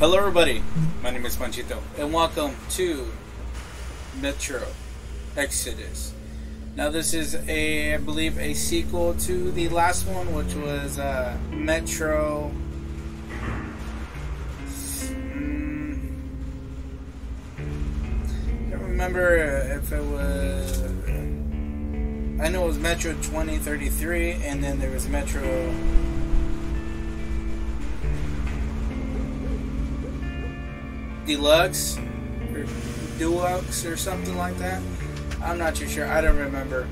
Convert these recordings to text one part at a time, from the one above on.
Hello, everybody. My name is Panchito, and welcome to Metro Exodus. Now, this is a, I believe, a sequel to the last one, which was uh, Metro. Mm, I don't remember if it was. I know it was Metro 2033, and then there was Metro Deluxe or Deluxe or something like that. I'm not too sure. I don't remember.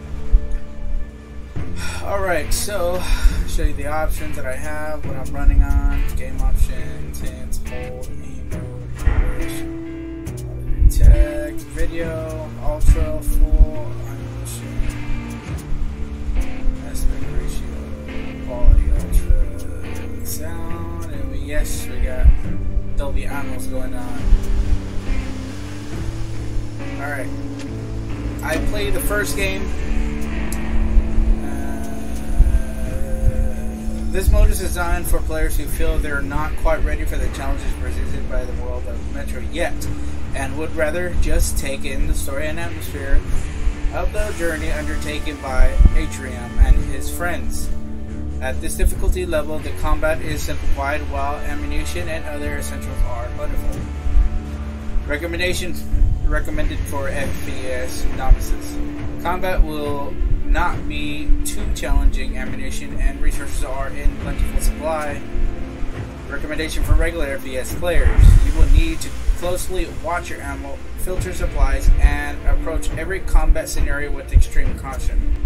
Alright, so show you the options that I have, what I'm running on, game options, hints, aim mode, text, video, ultra, full, animation, aspect ratio, quality, ultra, sound, and we, yes, we got Dolby Atmos going on. Alright. I played the first game. Uh, this mode is designed for players who feel they're not quite ready for the challenges presented by the world of Metro yet, and would rather just take in the story and atmosphere of the journey undertaken by Artyom and his friends. At this difficulty level, the combat is simplified while ammunition and other essentials are plentiful. Recommendations recommended for FPS novices. Combat will not be too challenging. Ammunition and resources are in plentiful supply. Recommendation for regular FPS players. You will need to closely watch your ammo, filter supplies, and approach every combat scenario with extreme caution.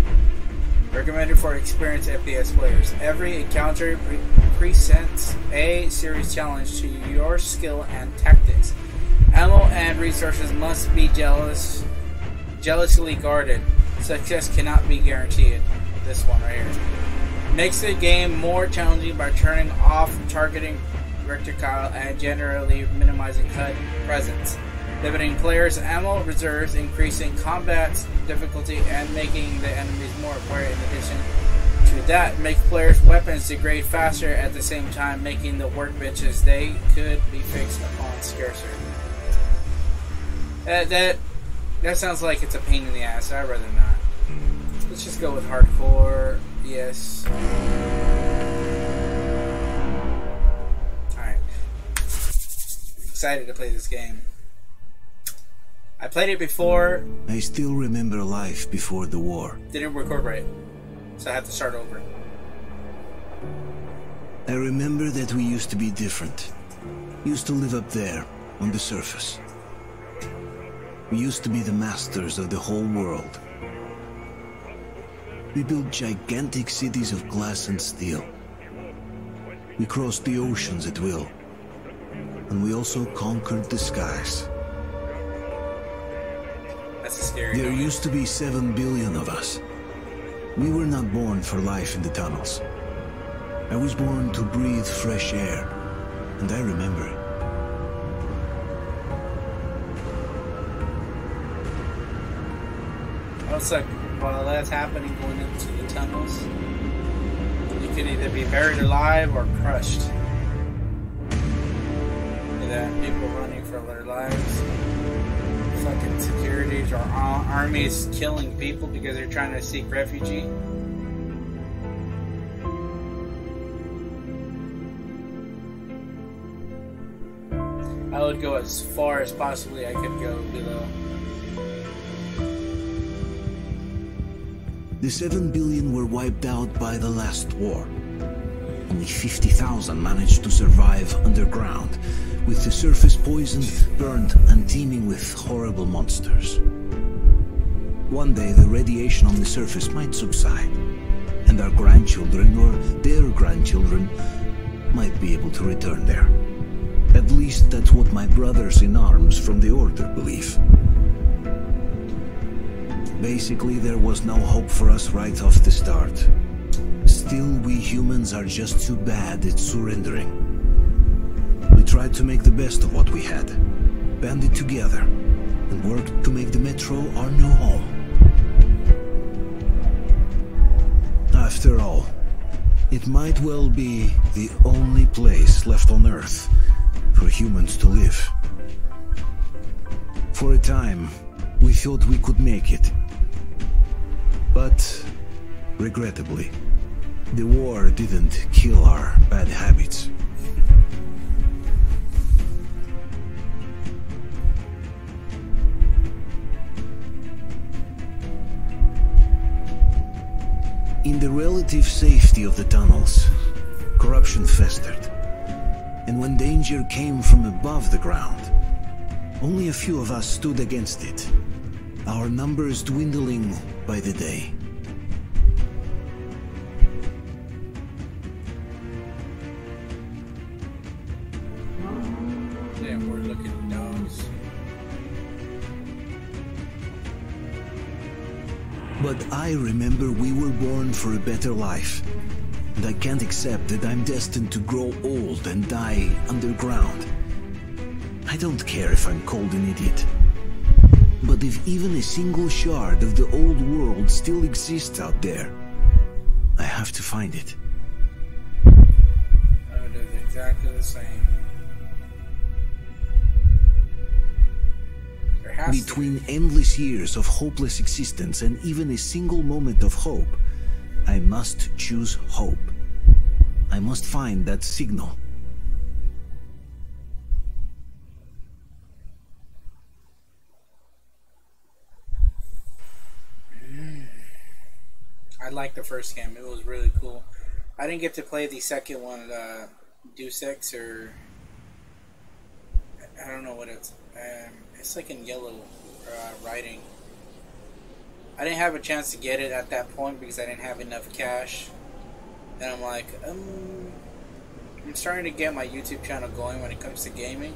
Recommended for experienced FPS players. Every encounter pre- presents a serious challenge to your skill and tactics. Ammo and resources must be jealous, jealously guarded. Success cannot be guaranteed. This one right here makes the game more challenging by turning off targeting projectile and generally minimizing HUD presence limiting players' ammo reserves, increasing combat difficulty, and making the enemies more aware. In addition to that, make players' weapons degrade faster at the same time, making the workbenches they could be fixed upon scarcer. Uh, that that sounds like it's a pain in the ass. I'd rather not. Let's just go with hardcore. Yes. Alright. Excited to play this game. I played it before. I still remember life before the war. Didn't record right, so I had to start over. I remember that we used to be different. Used to live up there, on the surface. We used to be the masters of the whole world. We built gigantic cities of glass and steel. We crossed the oceans at will. And we also conquered the skies. Scary. There used to be seven billion of us. We were not born for life in the tunnels. I was born to breathe fresh air, and I remember like while that's happening, going into the tunnels, you can either be buried alive or crushed. Look at that, people running for their lives. Fucking securities or armies killing people because they're trying to seek refugee. I would go as far as possibly I could go below. The seven billion were wiped out by the last war. Only 50,000 managed to survive underground, with the surface poisoned, burned, and teeming with horrible monsters. One day the radiation on the surface might subside, and our grandchildren or their grandchildren might be able to return there. At least that's what my brothers in arms from the Order believe. Basically, there was no hope for us right off the start. Still, we humans are just too bad at surrendering. Tried to make the best of what we had, banded together, and worked to make the Metro our new home. After all, it might well be the only place left on Earth for humans to live. For a time, we thought we could make it. But, regrettably, the war didn't kill our bad habits. In the relative safety of the tunnels, corruption festered. And when danger came from above the ground, only a few of us stood against it, our numbers dwindling by the day. I remember we were born for a better life. And I can't accept that I'm destined to grow old and die underground. I don't care if I'm called an idiot. But if even a single shard of the old world still exists out there, I have to find it. I do exactly the same. There has to be. Between endless years of hopeless existence and even a single moment of hope, I must choose hope. I must find that signal. I like the first game. It was really cool. I didn't get to play the second one, uh, Deus Ex, or I don't know what it's. Um, it's like in yellow uh, writing. I didn't have a chance to get it at that point because I didn't have enough cash. And I'm like, um, I'm starting to get my YouTube channel going when it comes to gaming.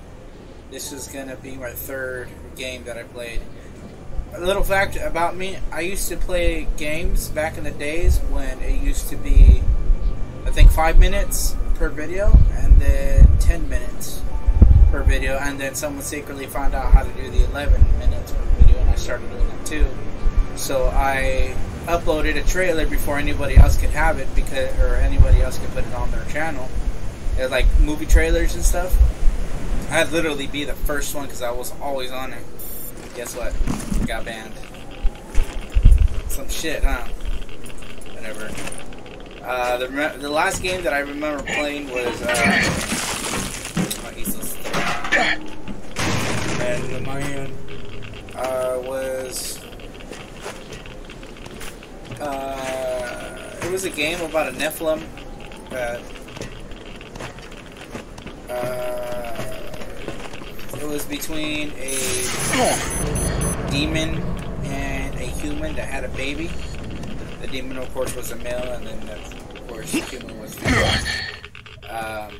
This is gonna be my third game that I played. A little fact about me: I used to play games back in the days when it used to be, I think, five minutes per video, and then ten minutes per video, and then someone secretly found out how to do the eleven minutes per video, and I started doing that too. So I uploaded a trailer before anybody else could have it because, or anybody else could put it on their channel. It like movie trailers and stuff. I'd literally be the first one because I was always on it. Guess what? Got banned. Some shit, huh? Whatever. Uh, the the last game that I remember playing was uh, oh, he's so stupid. And the man uh, was uh, it was a game about a Nephilim that uh, it was between a demon and a human that had a baby. The demon, of course, was a male, and then, of course, the human was female. Um,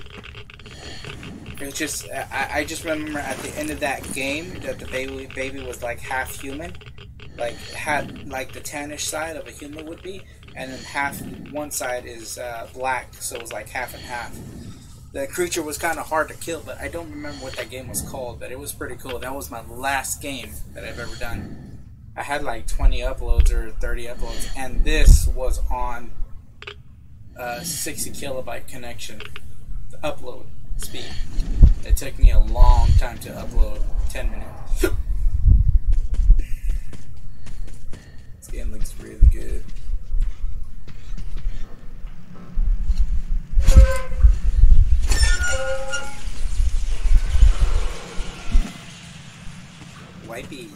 it's just, I, I just remember at the end of that game that the baby baby was like half human, like had like the tannish side of a human would be, and then half one side is uh, black, so it was like half and half. The creature was kind of hard to kill, but I don't remember what that game was called. But it was pretty cool. That was my last game that I've ever done. I had like 20 uploads or 30 uploads, and this was on a 60 kilobyte connection upload speed. It took me a long time to upload 10 minutes. this game looks really good. Wipies.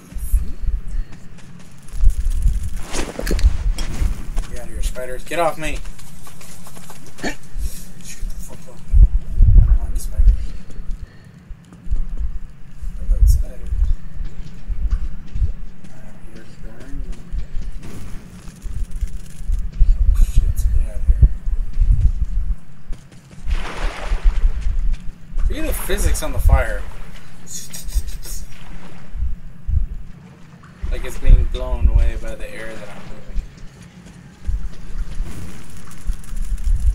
Get out of here, spiders. Get off me! Shut the fuck up. I don't like spiders. I like spiders. I'm here to burn you. Oh, shit, get out of here. Look at the physics on the fire. Like it's being blown away by the air that I'm moving.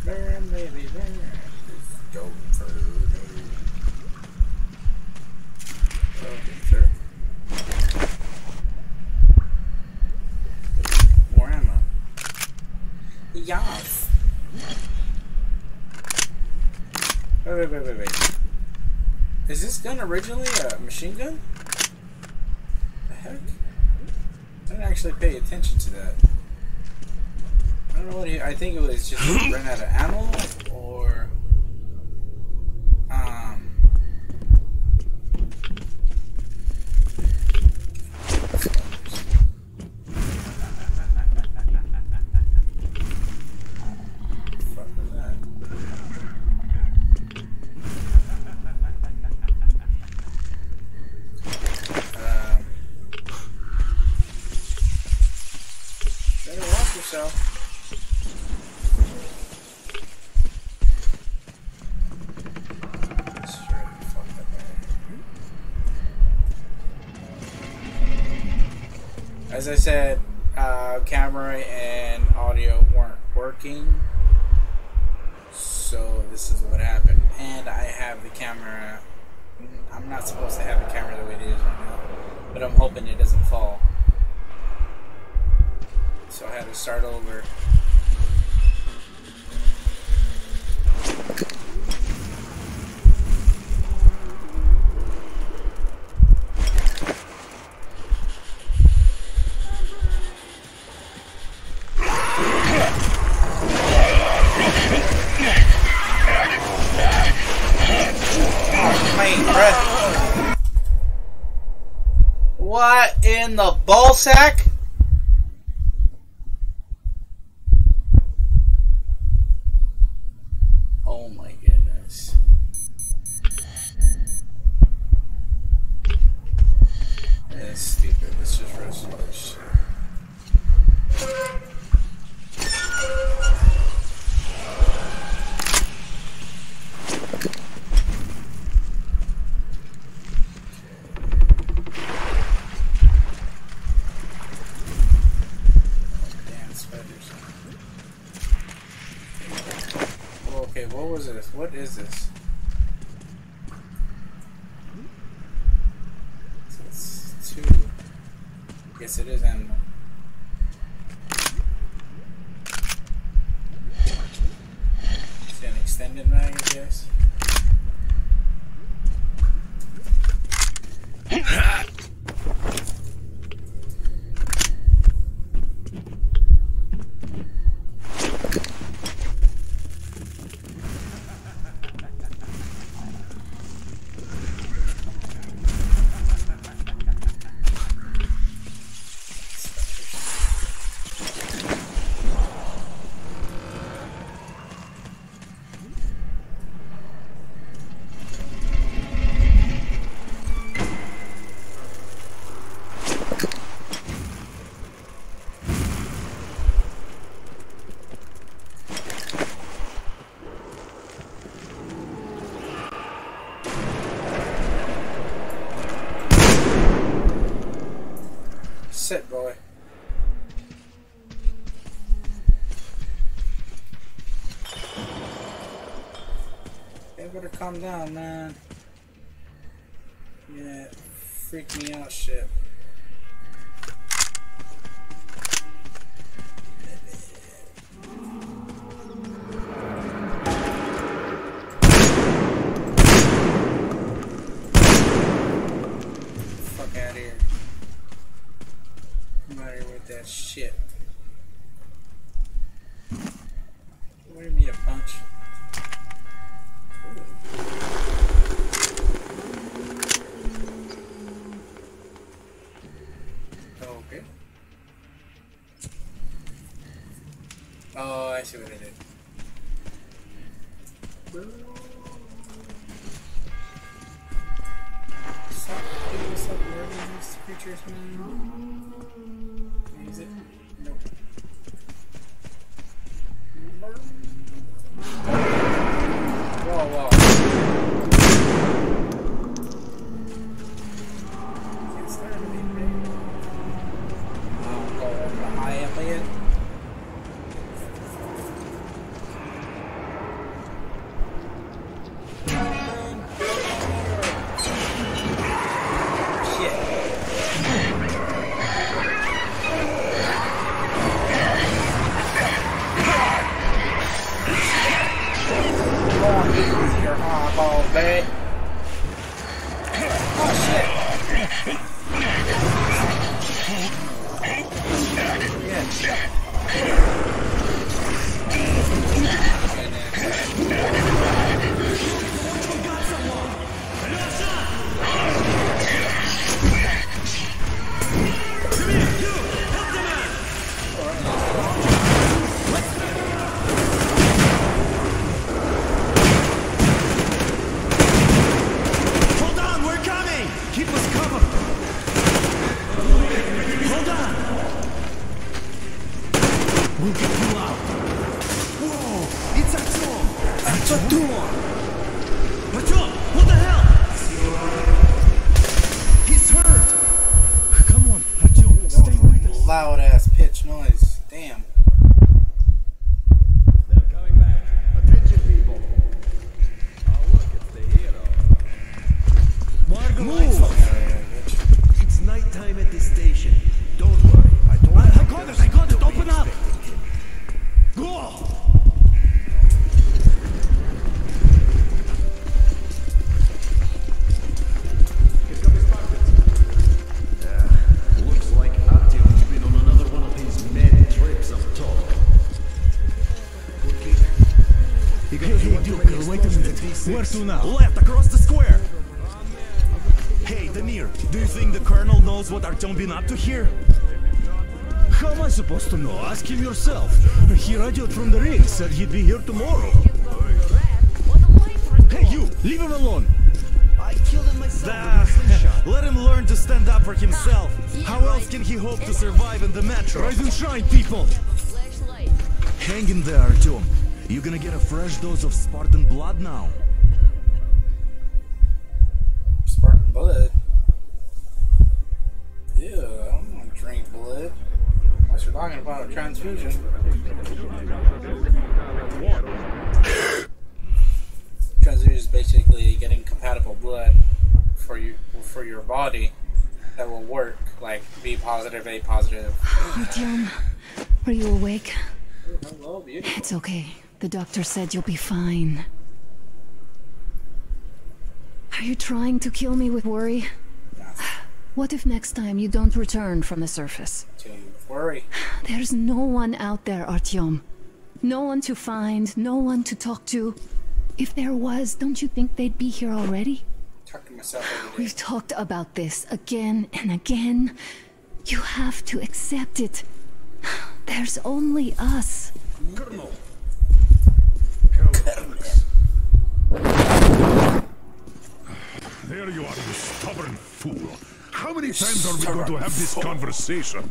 Burn, baby, burn. Go. Okay, sure. Wait, wait, wait, wait, wait. Is this gun originally a machine gun? The heck? I didn't actually pay attention to that. I don't know what he, I think it was just ran out of ammo or I said, calm down, man. Yeah, freak me out shit. Where to now? Left, across the square. Hey, Damir, do you think the Colonel knows what Artyom been up to here? How am I supposed to know? Ask him yourself. He radioed from the ring, said he'd be here tomorrow. Hey, you! Leave him alone! I killed him myself Let him learn to stand up for himself. How else can he hope to survive in the metro? Rise and shine, people! Hang in there, Artyom. You're gonna get a fresh dose of Spartan blood now. The doctor said you'll be fine. Are you trying to kill me with worry? What if next time you don't return from the surface? To worry. There's no one out there, Artyom. No one to find, no one to talk to. If there was, don't you think they'd be here already? We've talked about this again and again. You have to accept it. There's only us. Colonel! There you are, you stubborn fool. How many times are we going to have this conversation?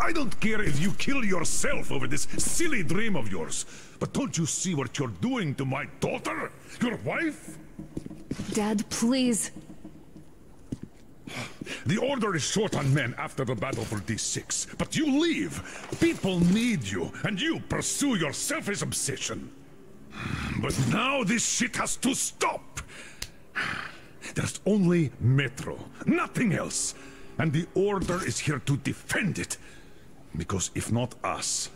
I don't care if you kill yourself over this silly dream of yours, but don't you see what you're doing to my daughter? Your wife? Dad, please. The Order is short on men after the battle for D6, but you leave. People need you, and you pursue your selfish obsession. But now this shit has to stop. There's only Metro, nothing else. And the Order is here to defend it. Because if not us,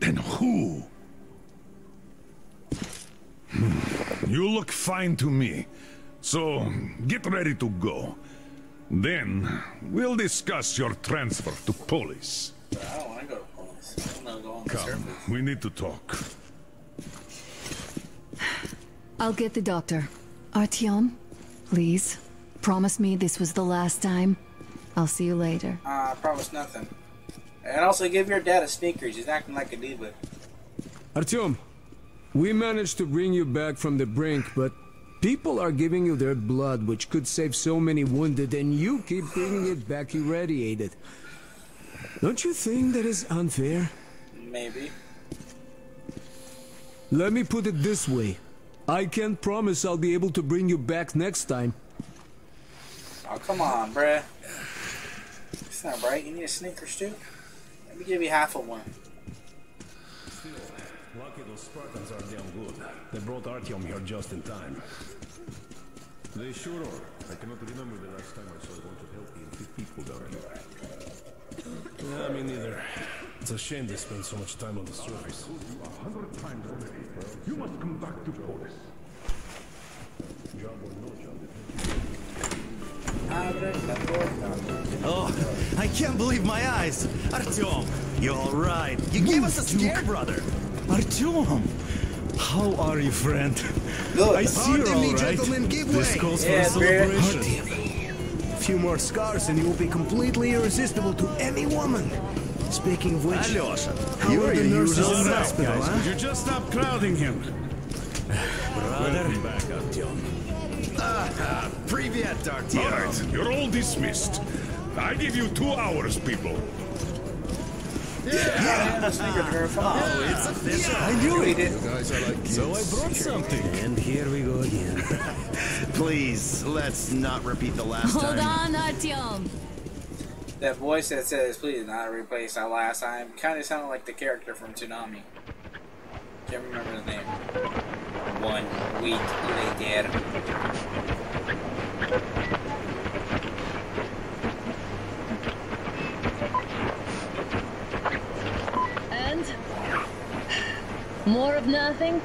then who? Hmm. You look fine to me. So, get ready to go. Then, we'll discuss your transfer to Polis. I don't want to go to Polis. I'm not gonna go on the Come, we need to talk. I'll get the doctor. Artyom, please. Promise me this was the last time. I'll see you later. Uh, I promise nothing. And also give your dad a sneakers. He's acting like a diva. Artyom, we managed to bring you back from the brink, but people are giving you their blood, which could save so many wounded, and you keep bringing it back irradiated. Don't you think that is unfair? Maybe. Let me put it this way. I can't promise I'll be able to bring you back next time. Oh, come on, bruh. It's not right. You need a sneakers too? Let me give you half of one. Still, Lucky those Spartans are damn good. They brought Artyom here just in time. They sure are. I cannot remember the last time I saw a bunch of healthy and fit people down here. Yeah, me neither. It's a shame they spend so much time on the surface. A hundred times already. You must come back to Polis. Job or no job. Oh, I can't believe my eyes. Artyom, you're all right? You gave us a scare, brother. Artyom! How are you, friend? Good. I see you're Pardon me, all right. gentlemen, give This way. calls Yeah, for a bear. celebration. A few more scars and you will be completely irresistible to any woman. Speaking of which, Alyosha, you are are the your nurses in the hospital, guys. huh? You just stop crowding him. Welcome back, Artyom. Ah, Privyet, Artyom. right, you're all dismissed. I give you two hours, people. Yeah, sneakers, girl. Come. Oh, it's official. I knew Read it! it. So I brought something. And here we go again. Please, let's not repeat the last Hold time. on, Artyom. That voice that says, please not replace our last time, kind of sounded like the character from Tsunami. Can't remember the name. One week later. And? More of nothing?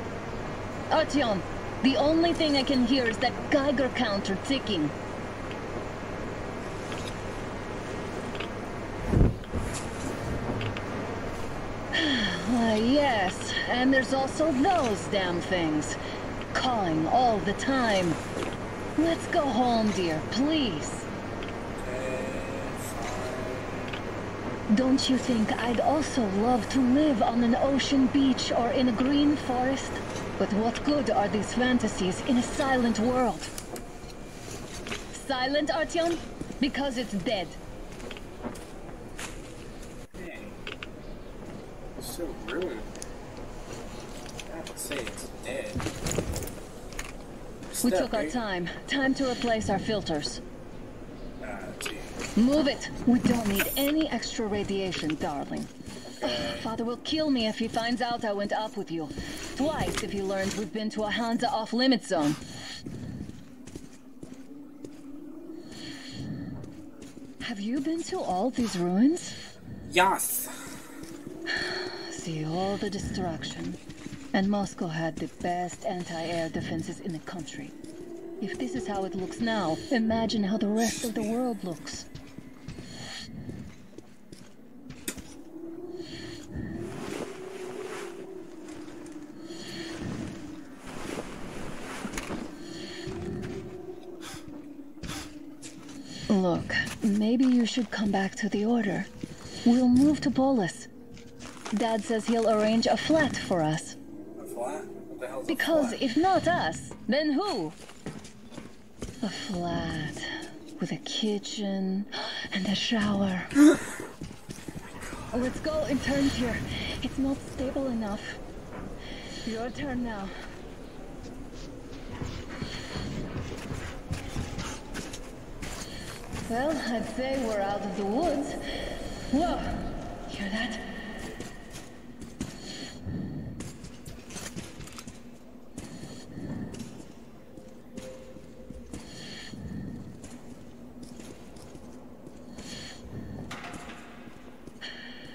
Artyom, the only thing I can hear is that Geiger counter ticking. Ah, yes, and there's also those damn things. calling all the time. Let's go home, dear, please. Don't you think I'd also love to live on an ocean beach or in a green forest? But what good are these fantasies in a silent world? Silent, Artyom? Because it's dead. So rude. I would say it's dead. We took our time. Time to replace our filters. Ah. Move it! We don't need any extra radiation, darling. Father will kill me if he finds out I went up with you. Twice if he learns we've been to a Hansa off-limit zone. Have you been to all these ruins? Yes. See all the destruction. And Moscow had the best anti-air defenses in the country. If this is how it looks now, imagine how the rest of the world looks. Look, maybe you should come back to the Order. We'll move to Polis. Dad says he'll arrange a flat for us. A flat? What the hell's a Because flat? if not us, then who? A flat with a kitchen and a shower. Let's go in turns here. It's not stable enough. Your turn now. Well, I'd say we're out of the woods. Whoa! Hear that?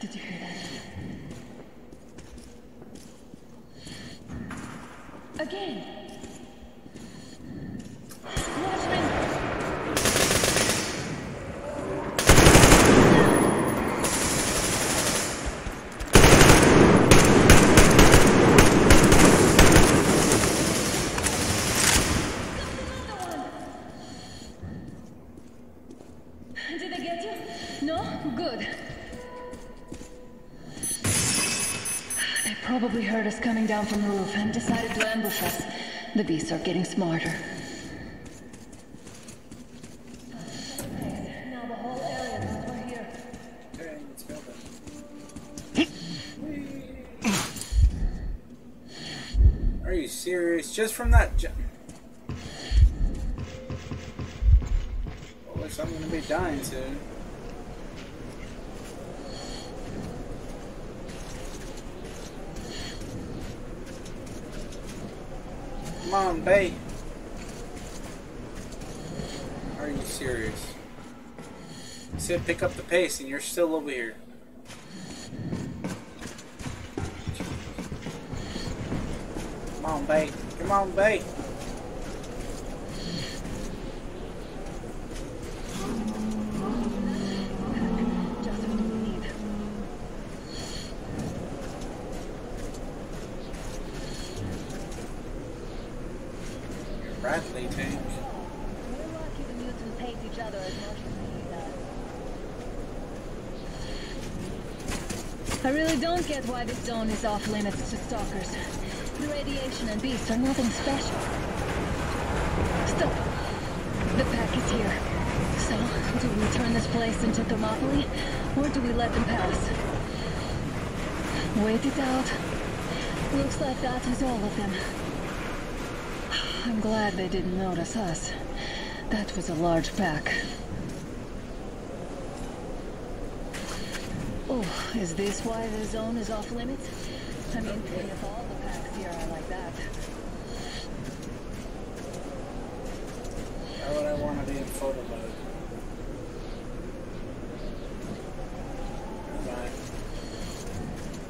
Did you hear that? Again. Watchmen! Did they get you? No? Good. They probably heard roof and decided to ambush us. The beasts are getting smarter. Now the whole area knows we're here. Okay, let's go then. Are you serious? Just from that ju- Well, looks like I'm gonna be dying soon. Come on, babe. Are you serious? I said pick up the pace and you're still over here. Come on, babe. Come on, babe. Bradley tank. We're lucky the mutants hate each other as much as we does. I really don't get why this zone is off limits to stalkers. The radiation and beasts are nothing special. Stop! The pack is here. So, do we turn this place into Thermopylae, or do we let them pass? Wait it out. Looks like that is all of them. I'm glad they didn't notice us. That was a large pack. Oh, is this why the zone is off limits? I mean, if all the packs here are like that. Why would I want to be in photo mode?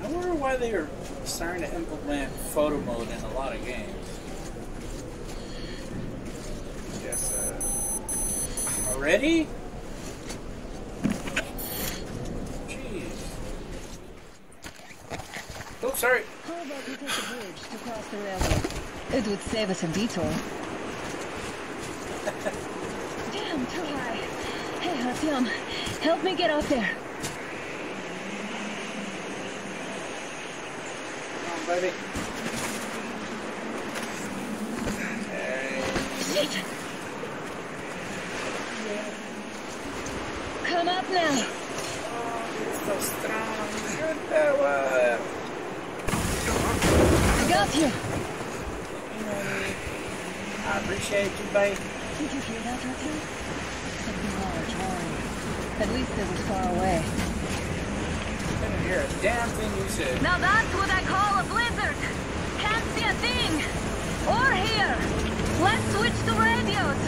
I wonder why they are starting to implement photo mode in a lot of games. Yes, uh, already? Jeez. Oh, sorry. How about we take the bridge to cross the railway? It would save us a detour. Damn, too high. Hey, Artyom, help me get up there. Come on, baby. Shit! Come up now. So strong. Good power. Got you. You know me. I appreciate you, babe. Did you hear that, Artyom? Something large roaring. At least it was far away. I didn't hear a damn thing you said. Now that's what I call a blizzard. Can't see a thing. Or hear. Let's switch to radios.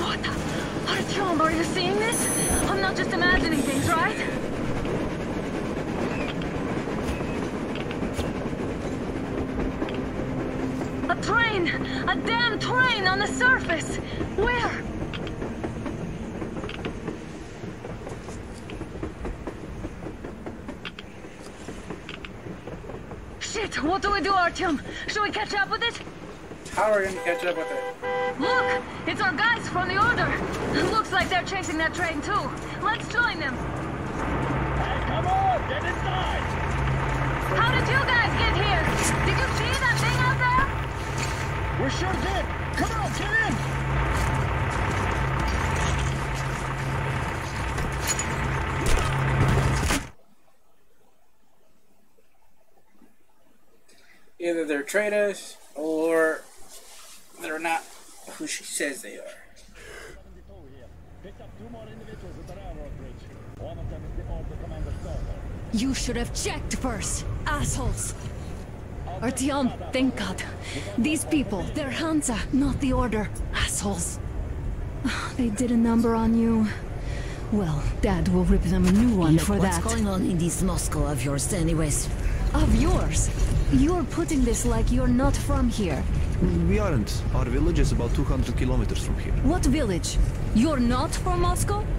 What? Artyom, are you seeing this? I'm not just imagining things, right? A train! A damn train on the surface! Where? Shit, what do we do, Artyom? Should we catch up with it? How are we gonna catch up with it? Look! It's our guys from the Order! Looks like they're chasing that train too. Let's join them. Hey, Come on, get inside! How did you guys get here? Did you see that thing out there? We sure did! Come on, get in! Either they're traitors or they're not who she says they are. Picked up two more individuals at the railroad bridge. One of them is the Order Commander's daughter. You should have checked first, assholes. Artyom, thank God. These people, they're Hansa, not the Order. Assholes. They did a number on you. Well, Dad will rip them a new one Look for what's that. What's going on in this Moscow of yours anyways. Of yours? You're putting this like you're not from here. We aren't. Our village is about 200 kilometers from here. What village? You're not from Moscow?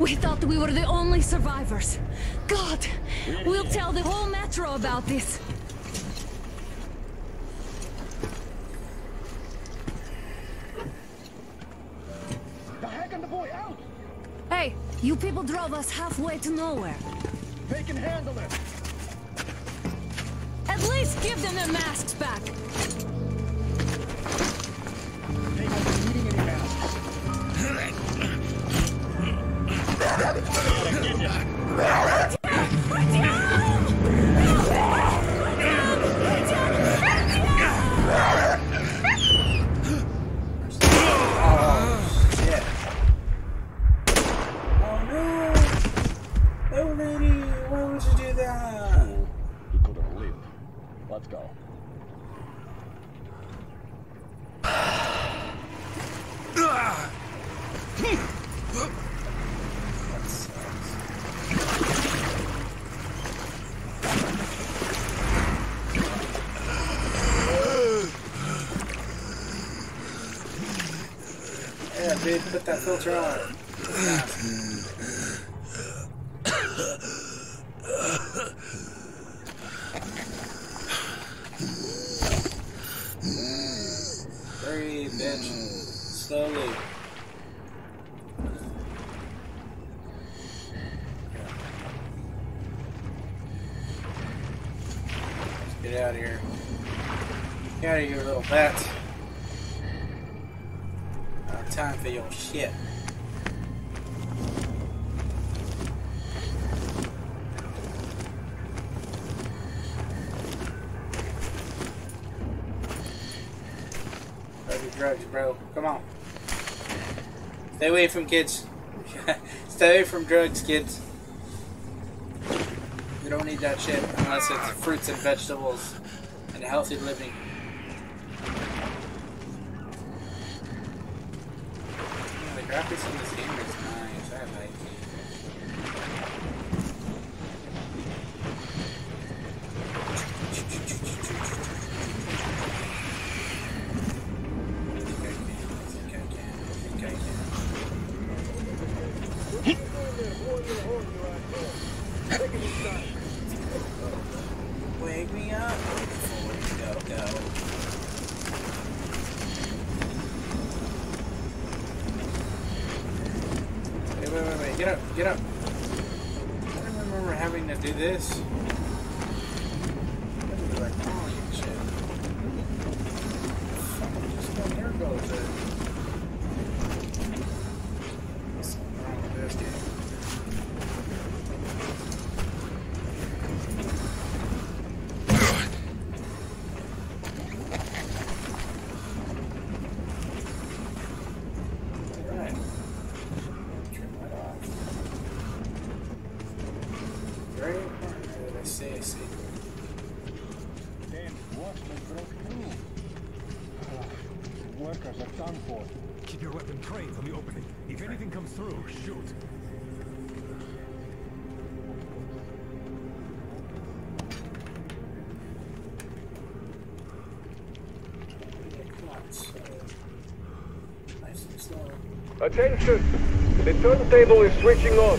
We thought we were the only survivors. God, we'll tell the whole metro about this. The hag and the boy out! Hey, you people drove us halfway to nowhere. They can handle it! At least give them their masks back. They won't be needing any masks. Shit. Oh no! Oh lady, why would you do that? He could have lived. Let's go. Yeah, dude, put that filter on. Breathe, bitch. Slowly. Let's get out of here. Get out of here, little bat. Uh, time for your shit. Grab your drugs, bro. Come on. Stay away from kids. Stay away from drugs, kids. You don't need that shit unless it's fruits and vegetables and healthy living. graphics in this game is nice. I like it. Wake me up. Go, go. Wait, wait, wait, wait. Get up, get up. I don't remember having to do this. Like, oh, shit. Just go, there goes it. What's wrong with this game? Alright. Turn that off. Very important. Good, I see, I see. Damn, watchman broke through. Ah, Workers are done for. Keep your weapon opening. If anything comes through, shoot. Attention! The turntable is switching on.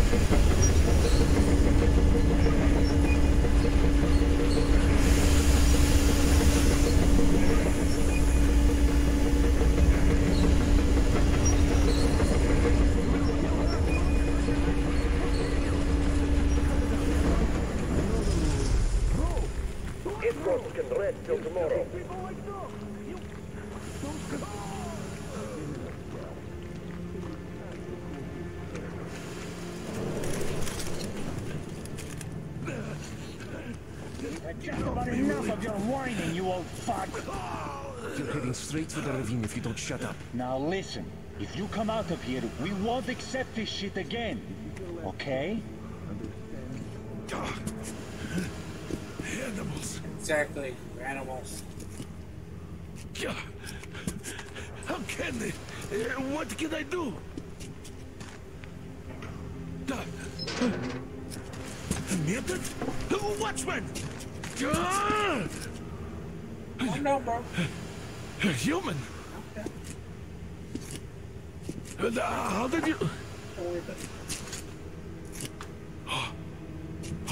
Escorts can rest till tomorrow. Just about enough of your whining, you old fuck. You're heading straight for the ravine if you don't shut up. Now listen, if you come out of here, we won't accept this shit again. Okay? Animals. Exactly. We're animals. Yeah. How can they? Uh, what can I do? Mutant? Watchman! Oh no, bro. Human? Uh, how did you... Don't worry about it.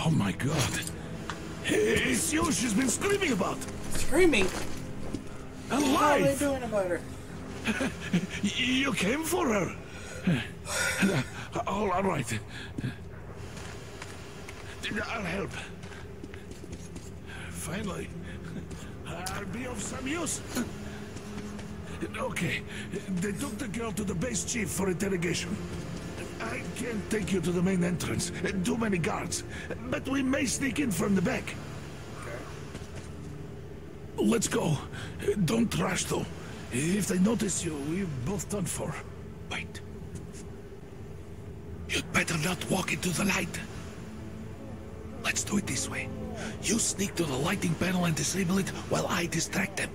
Oh my god. It's you she's been screaming about. Screaming? Alive! What are they doing about her? You came for her. All all right. I'll help. Finally, I'll be of some use. Okay, they took the girl to the base chief for interrogation. I can't take you to the main entrance. Too many guards. But we may sneak in from the back. Let's go. Don't rush, though. If they notice you, we're both done for. Wait. You'd better not walk into the light. Let's do it this way. You sneak to the lighting panel and disable it while I distract them.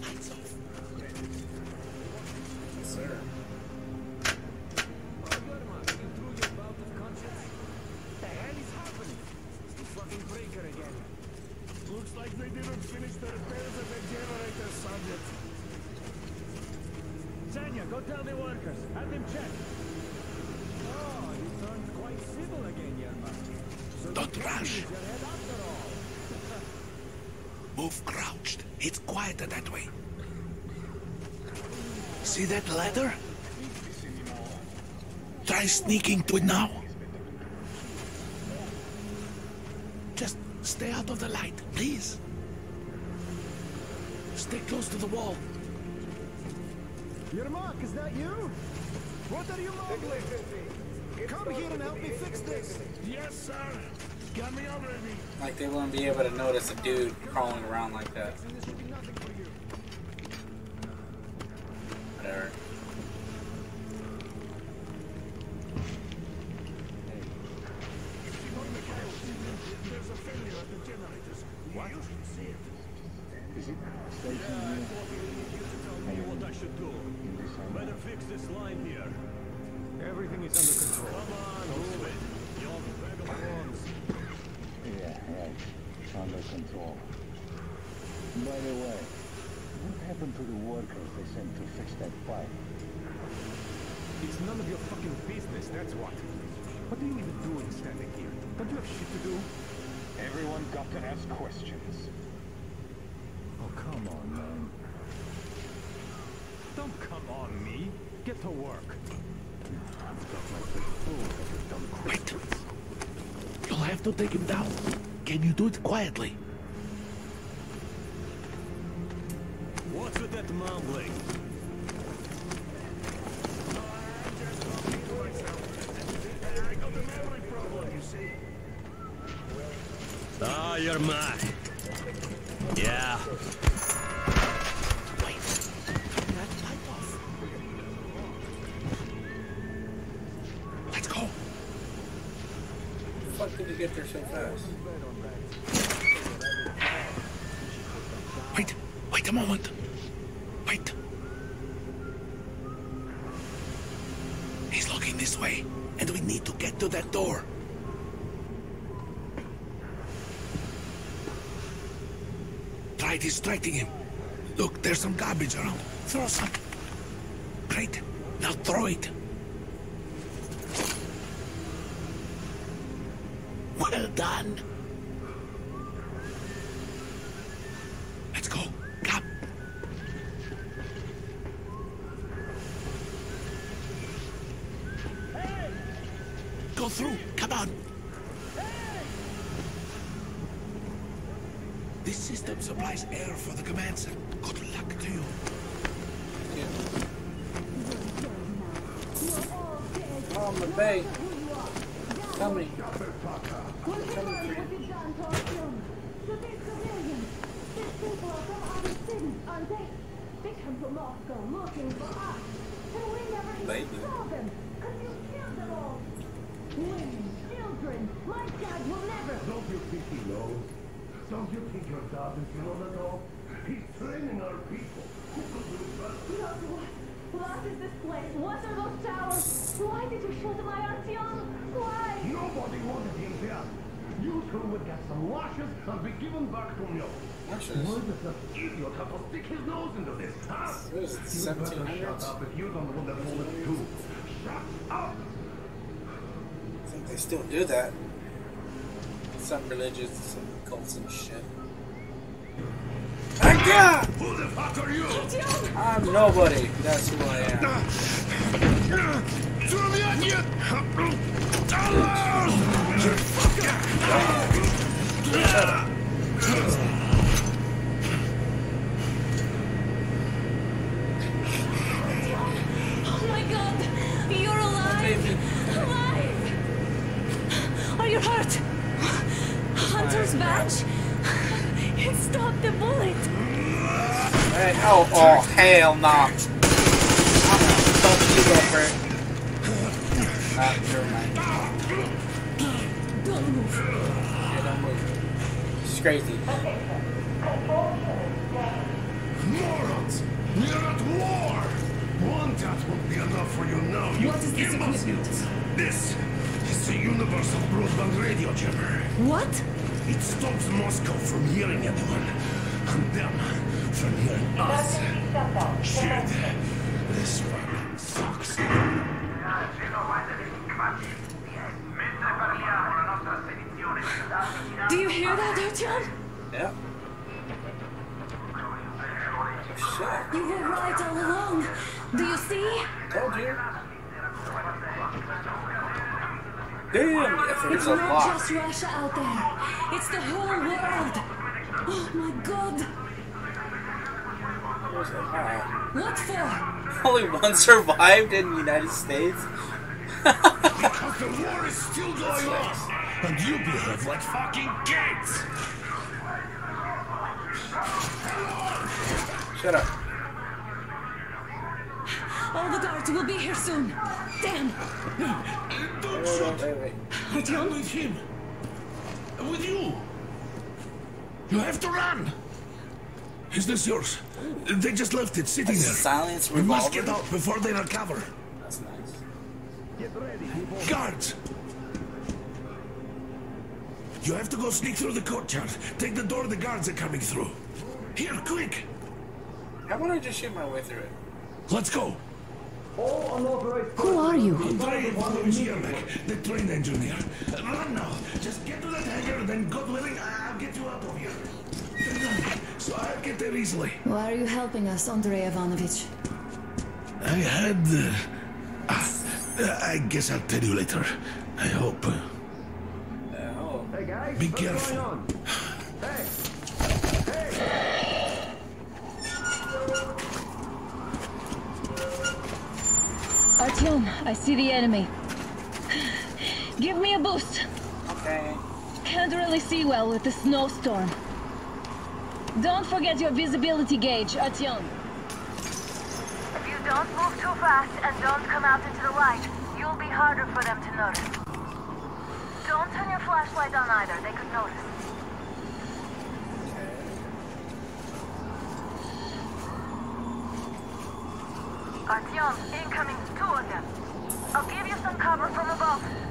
Turn the lights off. Sir. Looks like they didn't finish the repairs at the generator subject. Sanya, go tell the workers. Have them check. Oh, you turned quite civil again, Yermak. Don't rush. Move crouched. It's quieter that way. See that ladder? Try sneaking to it now. Just stay out of the light, please. Stay close to the wall. Yermak, is that you? What are you mumbling? Come here and help me fix this. Yes, sir. Got me already. Like they wouldn't be able to notice a dude crawling around like that. Whatever. There's a failure at the generators. What? me what I should do. Better fix this line here. Everything is under control. Come on, move it. Young bag of bones. Yeah, right. It's under control. By the way, what happened to the workers they sent to fix that pipe? It's none of your fucking business, that's what. What are you even doing standing here? Don't you have shit to do? Everyone got to ask questions. Oh, come on, man. Don't come on me. Get to work. I've got my big fool that has done Wait. You'll have to take him down. Can you do it quietly? Wait. Wait a moment. Wait. He's looking this way, and we need to get to that door. Try distracting him. Look, there's some garbage around. Throw some. Great. Now throw it. Well done. Let's go. Come. Go through. Come on. This system supplies air for the command center. Good luck to you. Oh, my bay. Coming. Coming for you. Baby. Don't you think he knows? Don't you think your dad is known at all? He's training our people. Who could we trust? What is this place? What are those towers? Why did you shoot my Artyom? Why? Nobody wanted him there. You two would get some lashes and be given back to me. Lashes? Why does that idiot have to stick his nose into this, huh? It was You better 1700s. shut up if you don't want to pull it too. Shut up! I think they still do that. Some religious, some cults and shit. Ah, Who the fuck are you? I'm nobody. That's who I am. To me, you. Oh hell no. I'm gonna fuck you up, Bert. Ah, never mind. Don't move. Yeah, don't move. It's crazy. Morons! We are at war! One that won't be enough for you now, you What is this equipment? This is the Universal Broadband Radio Jammer. What? It stops Moscow from hearing anyone, and them from hearing us. Shit. This fucking sucks. Do you hear that, Artyom? Yeah. Shit. You were right all along. Do you see? Told you. Damn, I think It's it's not lot. just Russia out there. It's the whole world. Oh my god. There's a. What for? Only one survived in the United States. Because the war is still going on, and you behave like fucking kids. Shut up. All the guards will be here soon. Damn. Don't Wait, shoot. wait, wait. Artyom? with him. With you. You have to run. Is this yours? They just left it sitting there. Silence We must get out before they recover. That's nice. Get ready. Guards! You have to go sneak through the courtyard. Take the door the guards are coming through. Here, quick! How about I just shoot my way through it? Let's go! Who are you? Andrei Ivanovich Yermak, the train engineer. Run now! Just get to that hangar, then God willing, I'll get you out of here. So I'll get there easily. Why are you helping us, Andrei Ivanovich? I had... Uh, I guess I'll tell you later. I hope. uh, Hey guys, Be what's careful. going on? Hey. Artyom, I see the enemy. Give me a boost. Okay. Can't really see well with the snowstorm. Don't forget your visibility gauge, Artyom. If you don't move too fast and don't come out into the light, you'll be harder for them to notice. Don't turn your flashlight on either, they could notice. Artyom, incoming, two of them. I'll give you some cover from above.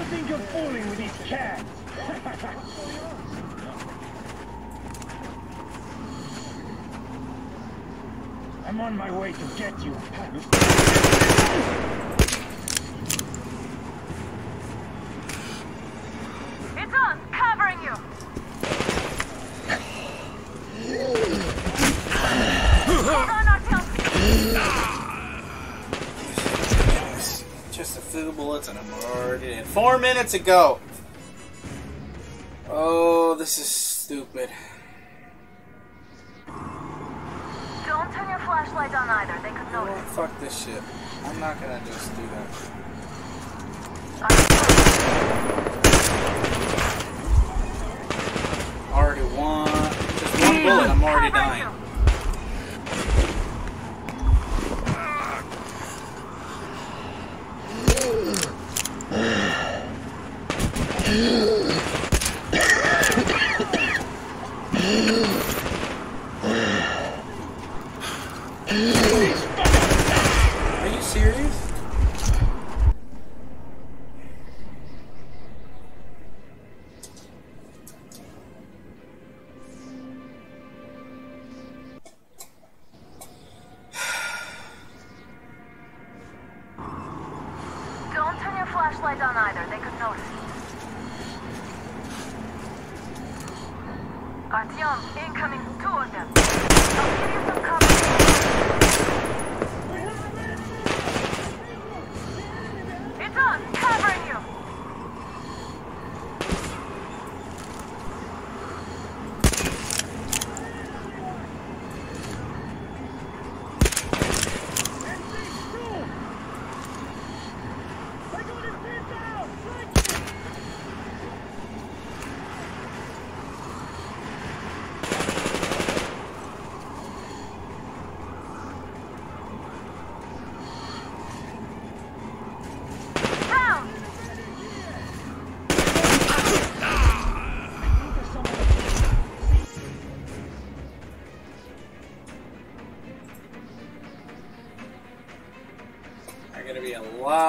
You think you're fooling with these cats? I'm on my way to get you. It's us, covering you! Bullets and I'm already in. Four minutes ago! Oh, this is stupid. Don't turn your flashlight on either, they could what? notice. Fuck this shit. I'm not gonna just do that. Already one. Just one bullet, I'm already dying.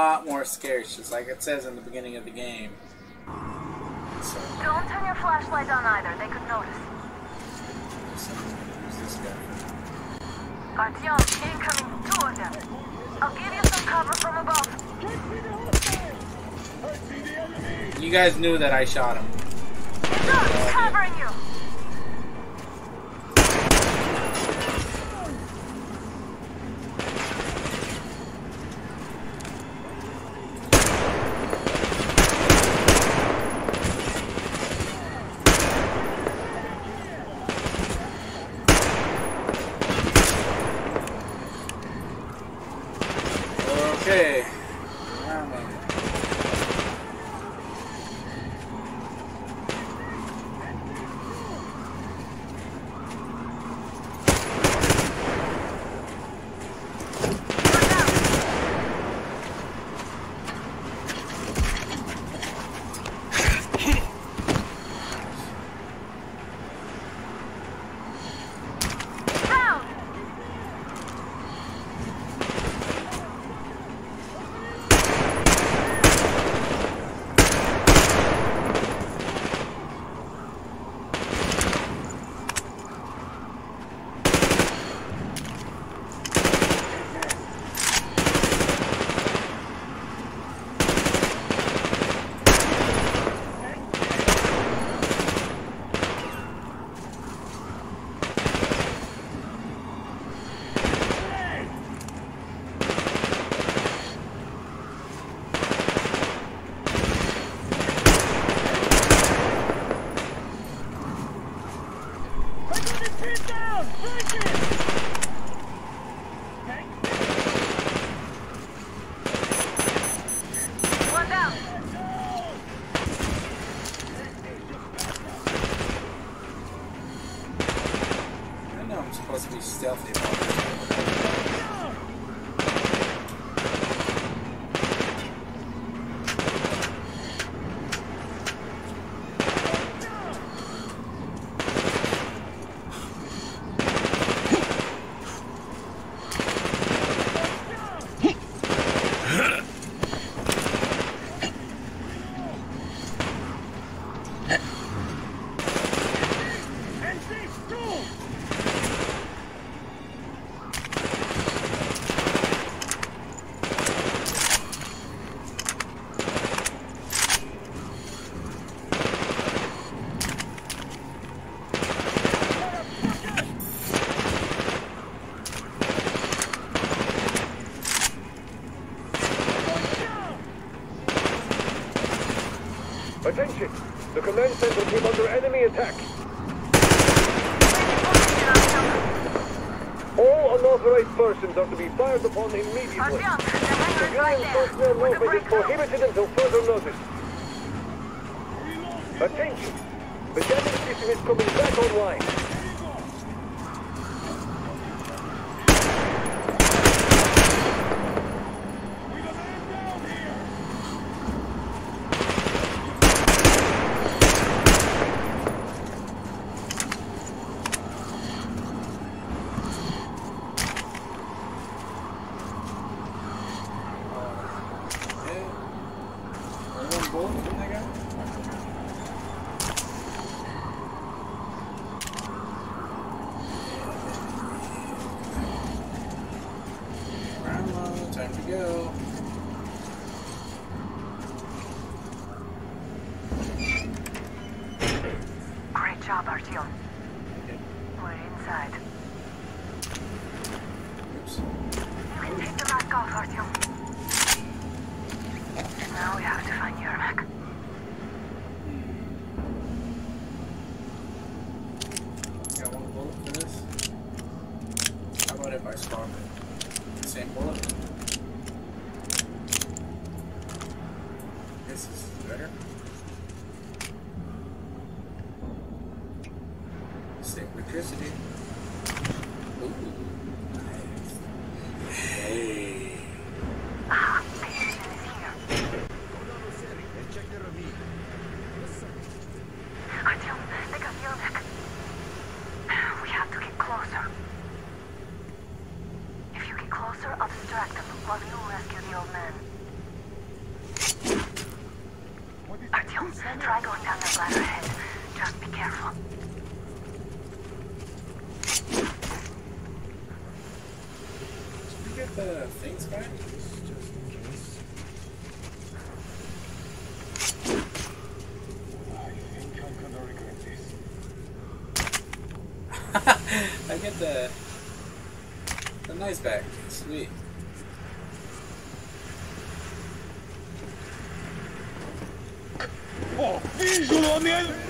lot more scarce, just like it says in the beginning of the game. So. Don't turn your flashlight on either, they could notice. Artyom, incoming, two of them. I'll give you some cover from above. You guys knew that I shot him. Look, covering you! Try going down that ladder ahead. Just be careful. Did you get the things back? I get the the nice back. Sweet. Romero!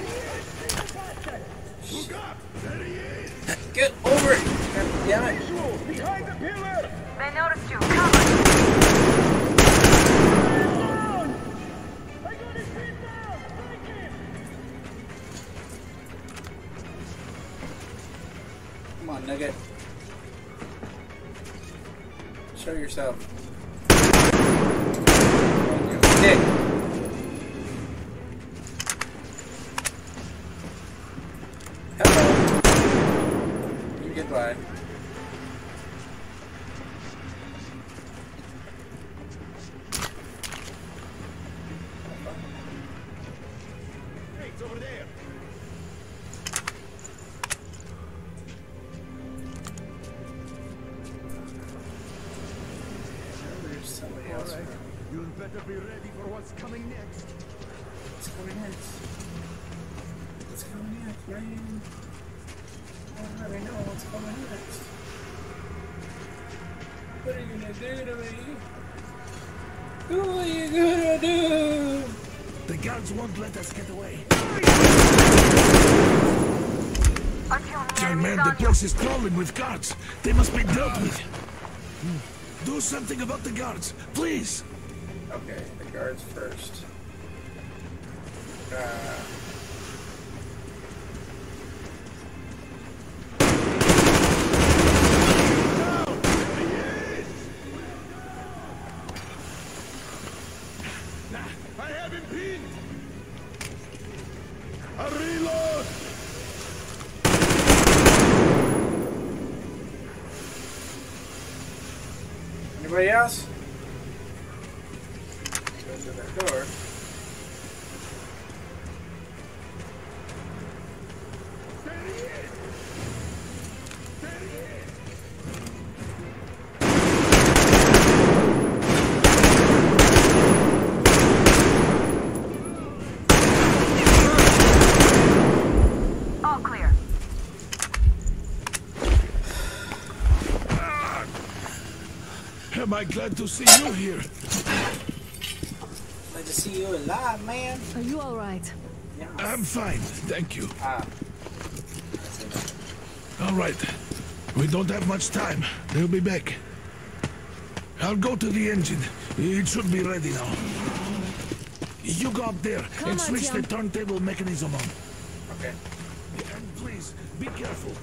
Won't let us get away. Young man, the place is crawling with guards. They must be dealt with. Hmm. Do something about the guards, please. Okay, the guards first. Uh, I glad to see you here? Glad to see you alive, man. Are you alright? I'm fine, thank you. Ah. All right. We don't have much time. They'll be back. I'll go to the engine. It should be ready now. You go up there Come and on, switch the turntable mechanism on. Okay. And please, be careful.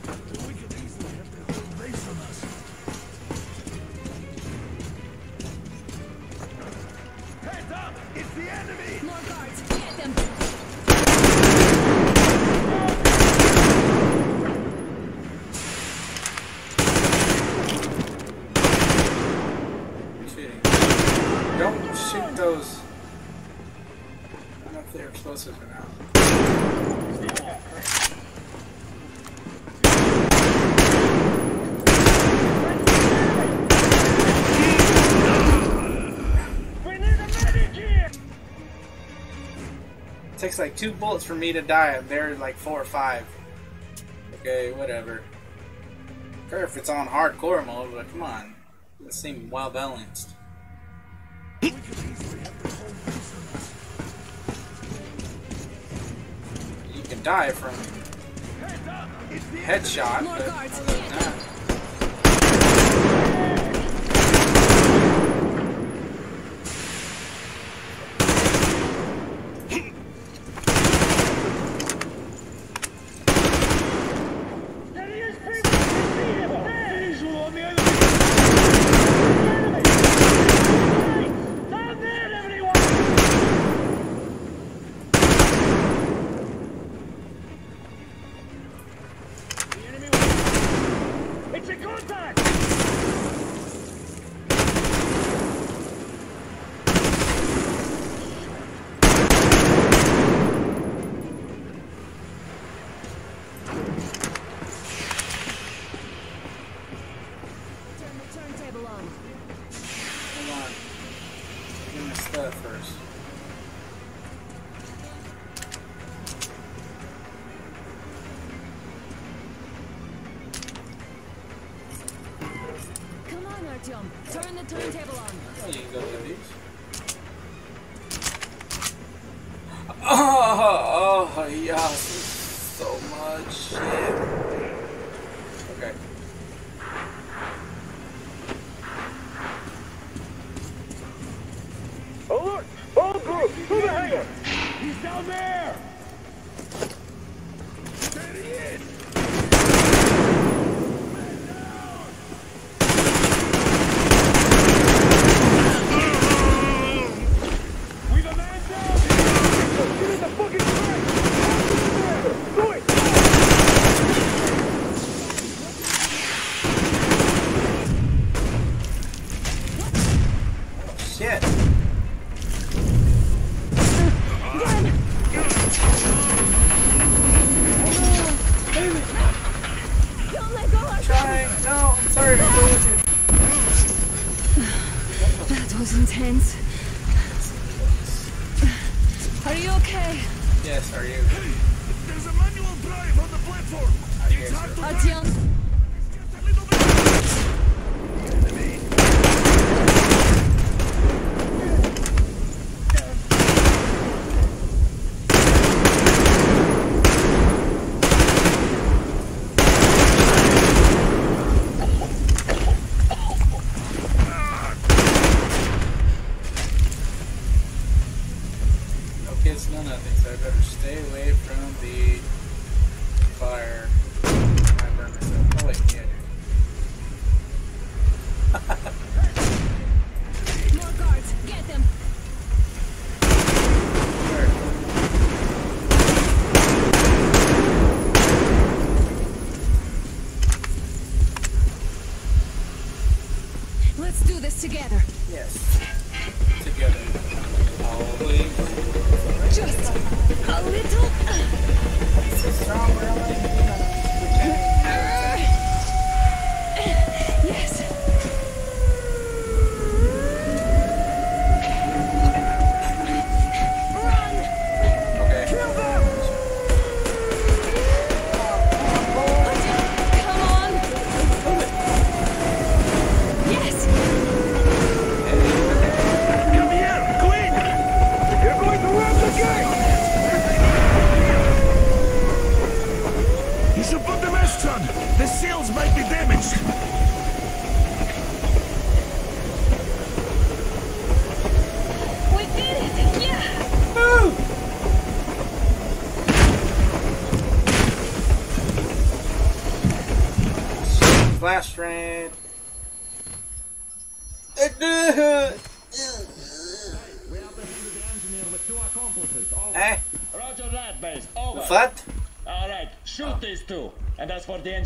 takes like two bullets for me to die, and they're like four or five. Okay, whatever. Sure, if it's on hardcore mode, but come on. This seems well balanced. You can die from headshot, but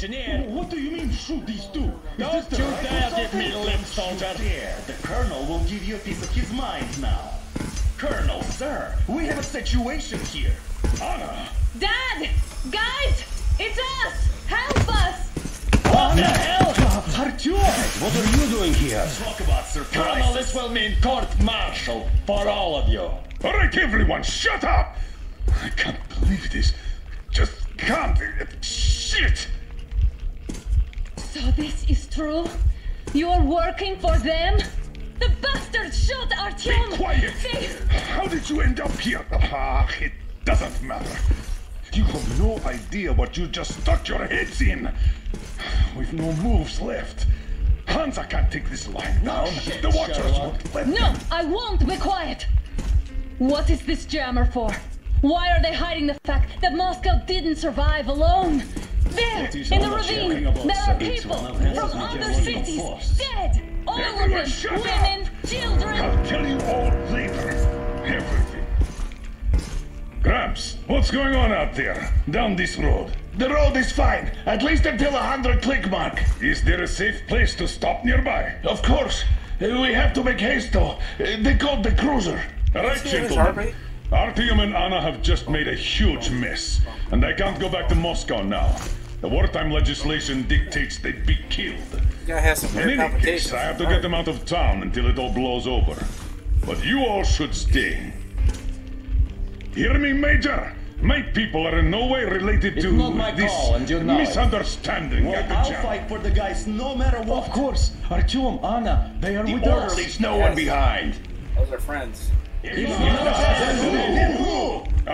engineer. What do you mean shoot these two? Is Don't you dare give me limb, soldier. Here, the colonel will give you a piece of his mind now. Colonel, sir, we have a situation here. Take this line now. Oh, shit, the Watchers Sherlock. won't let No, them. I won't be quiet! What is this jammer for? Why are they hiding the fact that Moscow didn't survive alone? There, in the ravine, there are people one of Hansa's from other cities dead! All of Everyone them! shut up! Women, children! I'll tell you all later. Everything. Gramps, what's going on out there? Down this road? The road is fine, at least until a hundred click mark. Is there a safe place to stop nearby? Of course. Uh, We have to make haste though. Uh, They called the cruiser. All right, gentlemen. heartbeat? Artyom and Anna have just made a huge mess, and I can't go back to Moscow now. The wartime legislation dictates they'd be killed. Have some In any case, I have to get them out of town until it all blows over. But you all should stay. Hear me, Major? My people are in no way related It's to not my this call, and you know misunderstanding Well, at the I'll jam. fight for the guys no matter what. Of course. Artyom, Anna, they are The with us. orderlies no one behind. Those are friends. All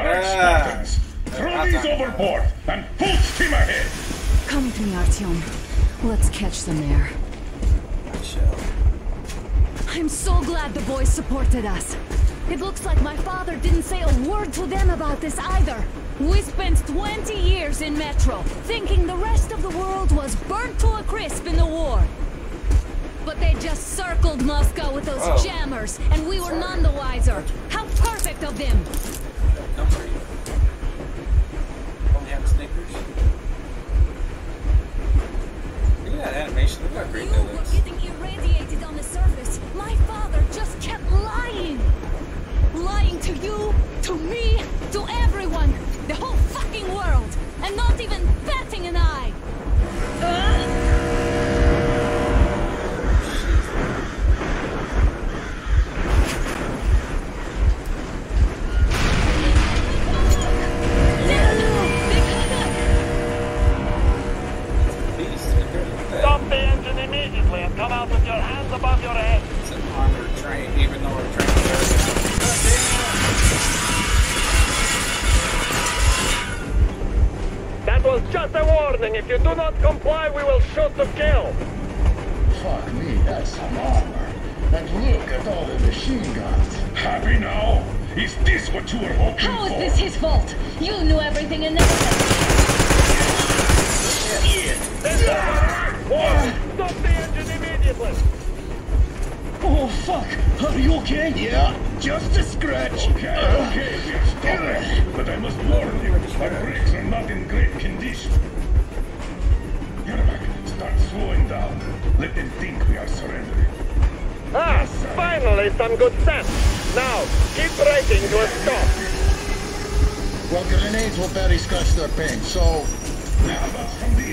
right, Spartans. Throw these overboard and full steam ahead. Come with me, Artyom. Let's catch them there. I shall. I'm so glad the boys supported us. It looks like my father didn't say a word to them about this either. We spent 20 years in Metro, thinking the rest of the world was burnt to a crisp in the war. But they just circled Moscow with those Whoa. jammers, and we were none the wiser. How perfect of them! You. Only have Snickers. Look at that animation. Look how great You that were getting irradiated on the surface. My father just kept lying. Lying to you, to me, to everyone. The whole fucking world. And not even batting an eye. Beast. Look at that. Stop the engine immediately and come out with your hands above your head. It's an armored train, That was just a warning. If you do not comply, we will shoot to kill. Fuck me, that's some armor. And look at all the machine guns. Happy now? Is this what you were hoping How is for? this his fault? You knew everything and never Stop the engine immediately. Oh fuck, are you okay? Yeah, just a scratch. Okay, okay, we'll stop it. But I must warn you, my brakes are not in great condition. Yermak, start slowing down. Let them think we are surrendering. Ah, finally some good sense. Now, keep braking to a stop. Well, grenades will barely scratch their paint, so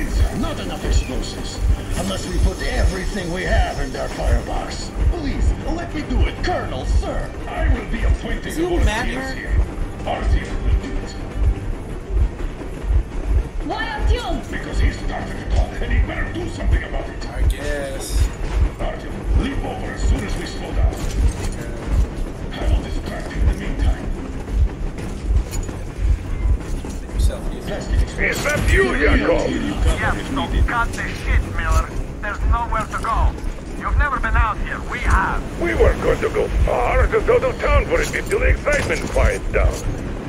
not enough explosives. Unless we put everything we have in their firebox. Please, let me do it, Colonel, sir. I will be appointing Is he volunteers mad here? here. Artyom will do it. Why Artyom? Because he started it all, and he better do something about it. I guess. Artyom, leap over as soon as we slow down. I will distract you in the meantime. Yourself, you. Plastic Is that you, Yakov? Yes, so cut the shit, Miller. There's nowhere to go. You've never been out here. We have. We weren't going to go far, just out of town for a bit till the excitement quiets down.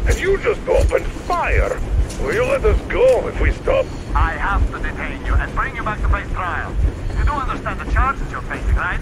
And you just opened fire. Will you let us go if we stop? I have to detain you and bring you back to face trial. You do understand the charges you're facing, right?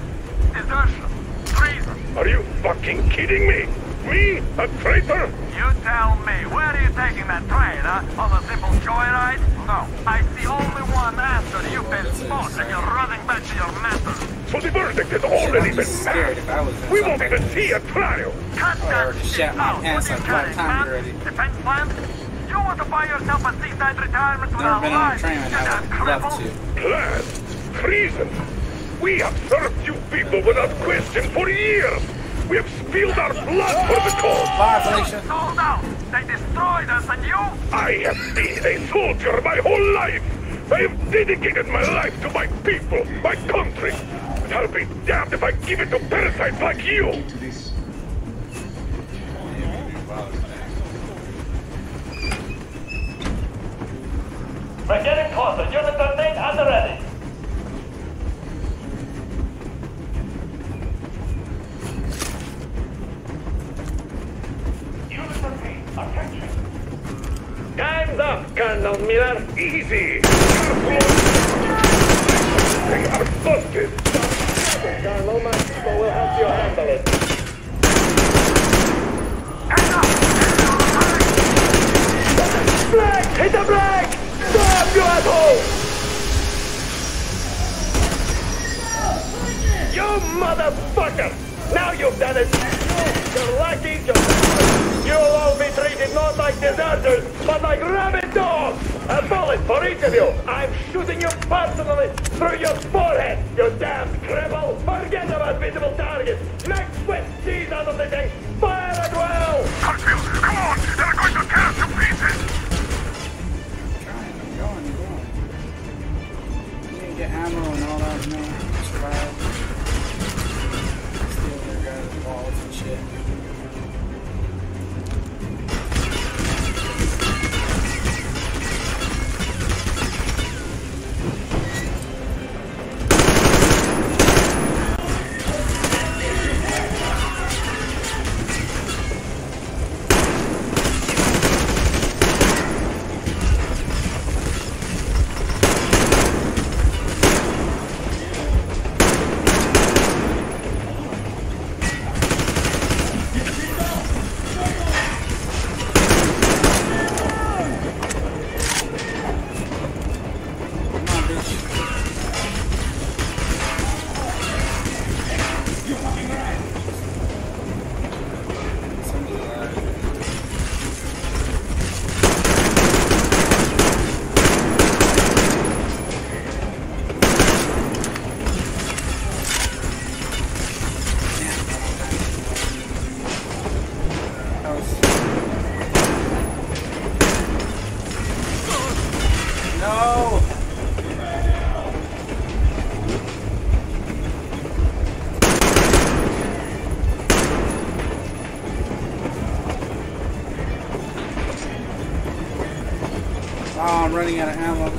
Desertion. Treason. Are you fucking kidding me? Me? A traitor? You tell me, where are you taking that train, huh? On a simple joyride? No. I see only one answer. You've been smoked and you're running back to your masters. So the verdict has already been scared if I was We won't even see a trial. Cut that already shit shat my out. pants What are you five carrying, times already. Defense plan? You want to buy yourself a seaside retirement Never without been on a life? train and You I damn would love cripple. to. Plan? Treason? We have served you people without question for years. We have spilled our blood for the cause! Bye, Felicia. Sold out! They destroyed us and you? I have been a soldier my whole life! I have dedicated my life to my people, my country! And I'll be damned if I give it to parasites like you! We're getting closer. Unit 13 at the ready. Time's up, Colonel Miller! Easy! They are busted! Colonel, my people will help you handle it. Black! Hit the black! Stop, you asshole! You motherfucker! Now you've done it! You're lucky you're... You'll all be treated not like deserters, but like rabid dogs! A bullet for each of you! I'm shooting you personally through your forehead, you damn cripple! Forget about visible targets! Make sweat cheese out of the thing! Fire at will! Hartfield, come on! They're going to tear us to pieces! Trying, I'm going, I'm going. You need to get ammo and all that, man. Survive. Steal their guys' walls and shit. Running out of ammo.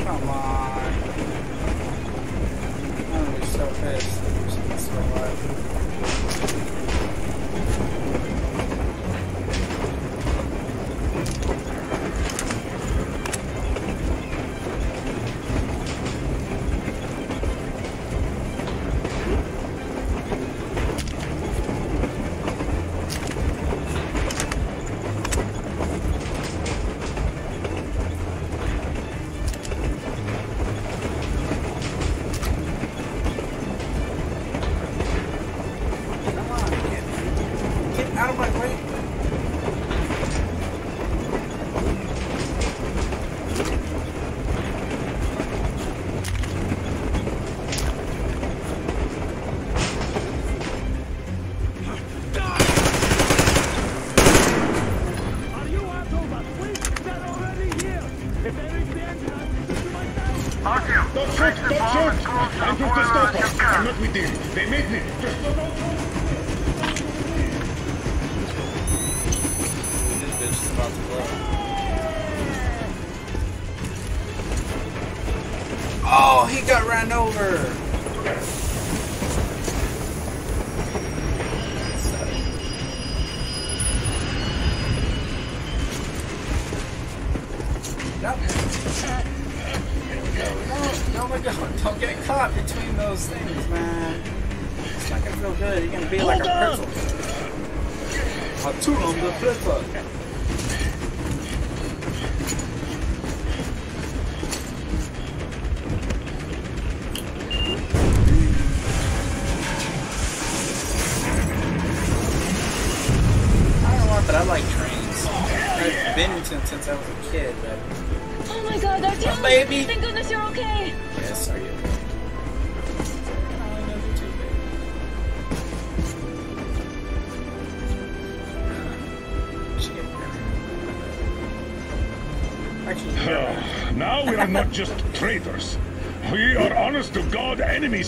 On the pretzel.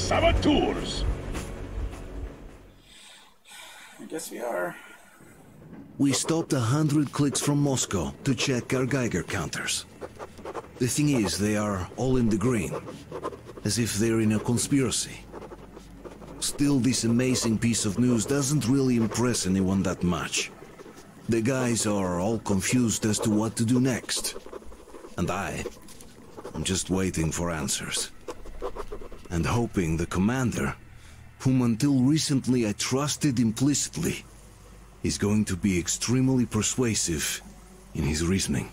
Saboteurs. I guess we are. We stopped a hundred clicks from Moscow to check our Geiger counters. The thing is, they are all in the green, as if they're in a conspiracy. Still, this amazing piece of news doesn't really impress anyone that much. The guys are all confused as to what to do next. And I, I'm just waiting for answers. And hoping the commander, whom until recently I trusted implicitly, is going to be extremely persuasive in his reasoning.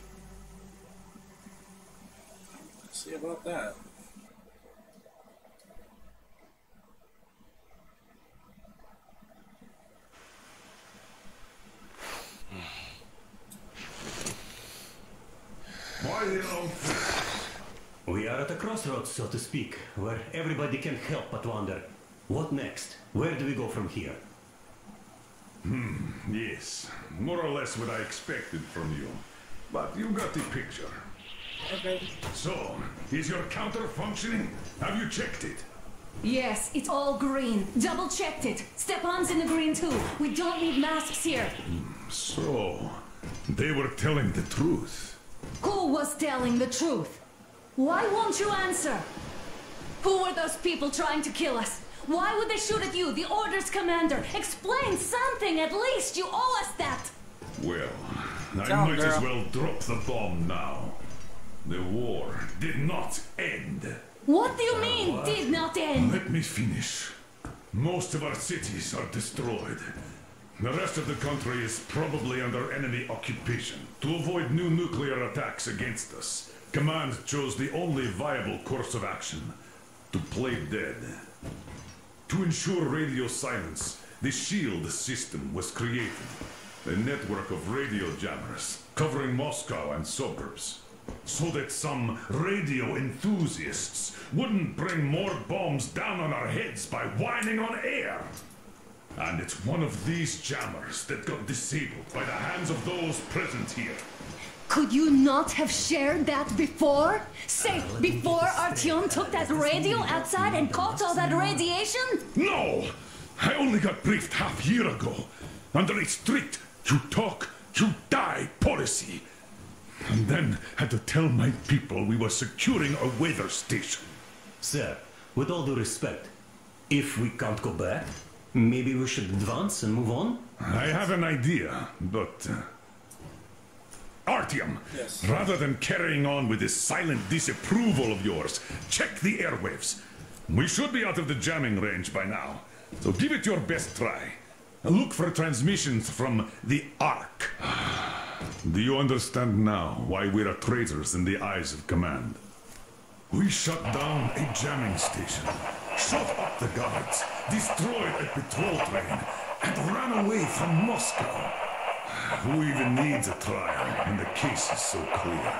Let's see about that. Why they don't We are at a crossroads, so to speak, where everybody can help but wonder. What next? Where do we go from here? Hmm, yes. More or less what I expected from you. But you got the picture. Okay. So, is your counter functioning? Have you checked it? Yes, it's all green. Double checked it. Stepan's in the green too. We don't need masks here. So, they were telling the truth. Who was telling the truth? Why won't you answer? Who were those people trying to kill us? Why would they shoot at you, the Order's commander? Explain something, at least. You owe us that. Well, I Tell 'em, might as well drop the bomb now. The war did not end. What do you mean, did not end? Let me finish. Most of our cities are destroyed. The rest of the country is probably under enemy occupation. To avoid new nuclear attacks against us, Command chose the only viable course of action to play dead. To ensure radio silence, the SHIELD system was created. A network of radio jammers covering Moscow and suburbs. So that some radio enthusiasts wouldn't bring more bombs down on our heads by whining on air. And it's one of these jammers that got disabled by the hands of those present here. Could you not have shared that before? Say, before Artyom took that radio outside and caught all that radiation? No! I only got briefed half a year ago. Under a strict you talk, you die policy. And then had to tell my people we were securing a weather station. Sir, with all due respect, if we can't go back, maybe we should advance and move on? I have an idea, but. Uh... Artyom, Yes. rather than carrying on with this silent disapproval of yours, check the airwaves. We should be out of the jamming range by now, so give it your best try. Look for transmissions from the Ark. Do you understand now why we are traitors in the eyes of command? We shut down a jamming station, shot up the guards, destroyed a patrol train, and ran away from Moscow. Who even needs a trial when the case is so clear?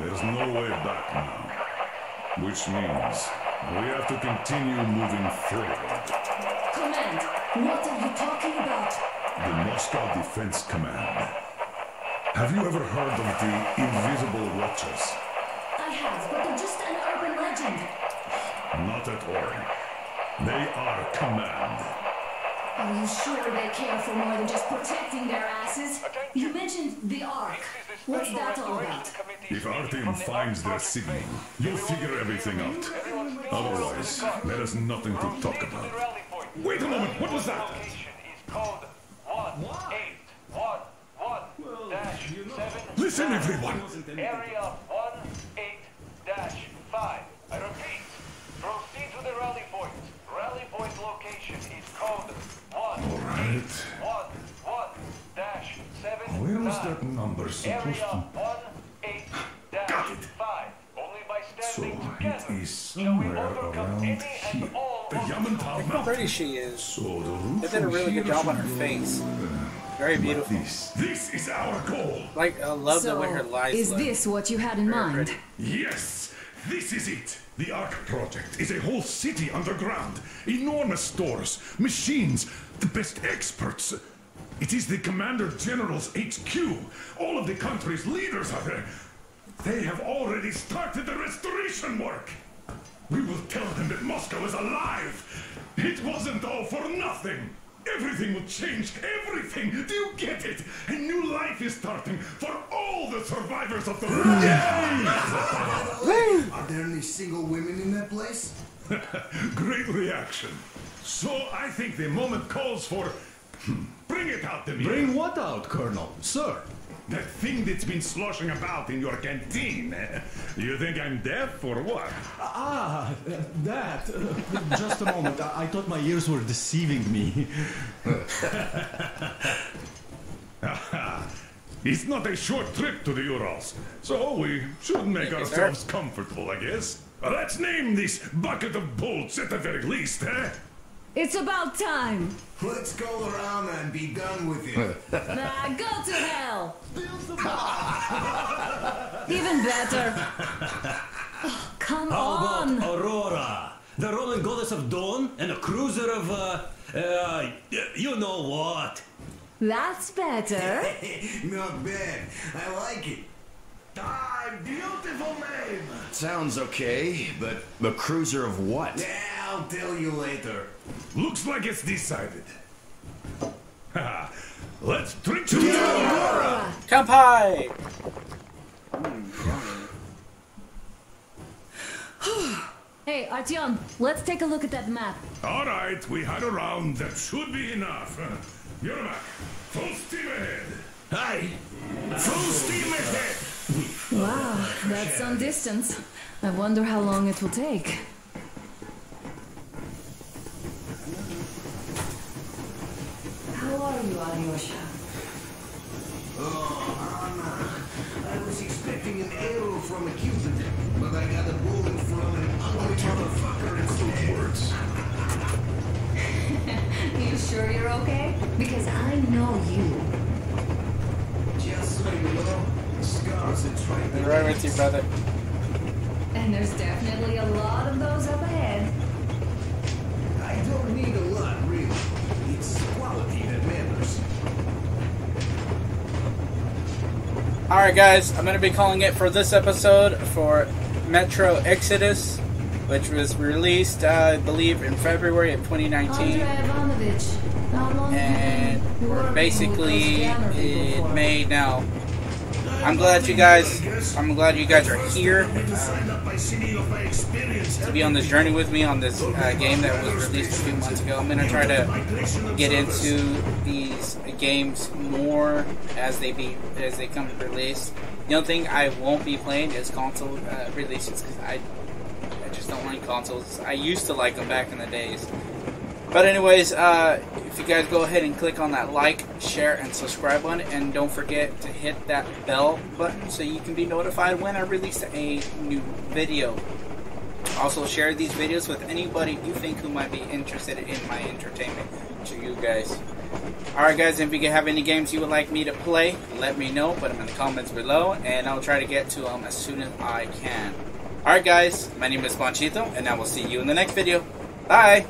There's no way back now. Which means we have to continue moving forward. Command, what are you talking about? The Moscow Defense Command. Have you ever heard of the Invisible Watchers? I have, but they're just an urban legend. Not at all. They are command. Are you sure they care for more than just protecting their asses? You mentioned the Ark. What's that all about? If Artyom finds their signal, you'll figure everything out. Otherwise, there is nothing to talk about. Wait a moment, what was that? Listen, everyone! Area 18-5. I repeat, proceed to the rally point. Rally point location is code 1 7 Where that number supposed Area to... 18-5. Only by So, standing it together is somewhere around here. The Yamantau How pretty she is. So the route They did a really good job on her face. uh, Very like beautiful. This. this is our goal. Like, I love the So, way her lies is look. this what you had in mind? Yes, this is it. The Ark Project is a whole city underground. Enormous stores, machines, the best experts. It is the Commander General's HQ. All of the country's leaders are there. They have already started the restoration work. We will tell them that Moscow is alive. It wasn't all for nothing. Everything will change. Everything. Do you get it? A new life is starting for all the survivors of the Are there any single women in that place? Great reaction. So I think the moment calls for. Hmm, Bring it out to me. Bring what out, Colonel? Sir? That thing that's been sloshing about in your canteen. You think I'm deaf or what? Ah, that. Just a moment. I, I thought my ears were deceiving me. it's not a short trip to the Urals, so we should make Thank you, ourselves comfortable, I guess. Let's name this bucket of bolts at the very least, eh? It's about time. Let's go around and be done with it. Nah, go to hell. Even better. Oh, come How on. about Aurora? The rolling goddess of dawn and a cruiser of, uh, uh, you know what? That's better. Not bad. I like it. Ah, beautiful name. Sounds okay, but the cruiser of what? Yeah, I'll tell you later. Looks like it's decided. Let's drink to Aurora! Kampai! hey, Artyom, let's take a look at that map. All right, we had a round. That should be enough. Uh, Yermak, full steam ahead. Aye. Full steam ahead. Wow, that's some distance. I wonder how long it will take. How are you, Alyosha? Oh, Anna. I was expecting an arrow from a Cupid, but I got a bullet from an ugly motherfucker instead. words. you sure you're okay? Because I know you. Just so you know, the scars are trying Be right with you, brother. And there's definitely a lot of those up ahead. I don't need a lot, really. It's quality that matters. Alright, guys, I'm going to be calling it for this episode for Metro Exodus, which was released, uh, I believe, in February of 2019. Andrei Ivanovich, how long And have you been we're basically with those scammer people in? May now. I'm glad you guys, I'm glad you guys are here to be on this journey with me on this uh, game that was released a few months ago. I'm gonna try to get into these games more as they be as they come to release. The only thing I won't be playing is console uh, releases because I I just don't like consoles. I used to like them back in the days. But anyways, uh, if you guys go ahead and click on that like, share, and subscribe button, and don't forget to hit that bell button so you can be notified when I release a new video. Also, share these videos with anybody you think who might be interested in my entertainment to you guys. Alright guys, if you have any games you would like me to play, let me know. Put them in the comments below, and I'll try to get to them as soon as I can. Alright guys, my name is Panchito, and I will see you in the next video. Bye!